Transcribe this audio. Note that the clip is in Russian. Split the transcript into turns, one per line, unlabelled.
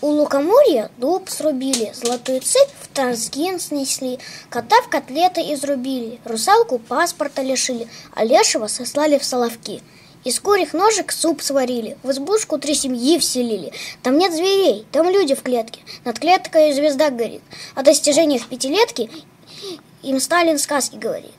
У лукоморья дуб срубили, золотую цепь в Трансген снесли, кота в котлеты изрубили, русалку паспорта лишили, а лешего сослали в соловки. Из курих ножек суп сварили, в избушку три семьи вселили. Там нет зверей, там люди в клетке, над клеткой звезда горит. О достижениях пятилетки им Сталин сказки говорит.